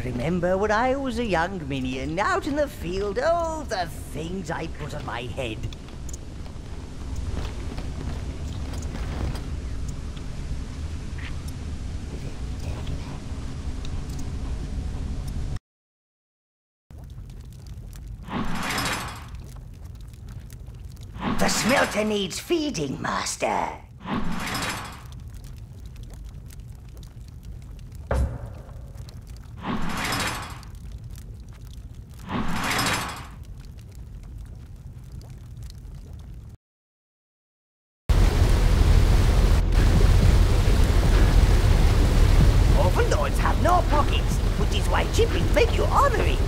remember when I was a young minion out in the field, oh, the things I put on my head. The smelter needs feeding, Master. have no pockets, which is why chipping make you ornery.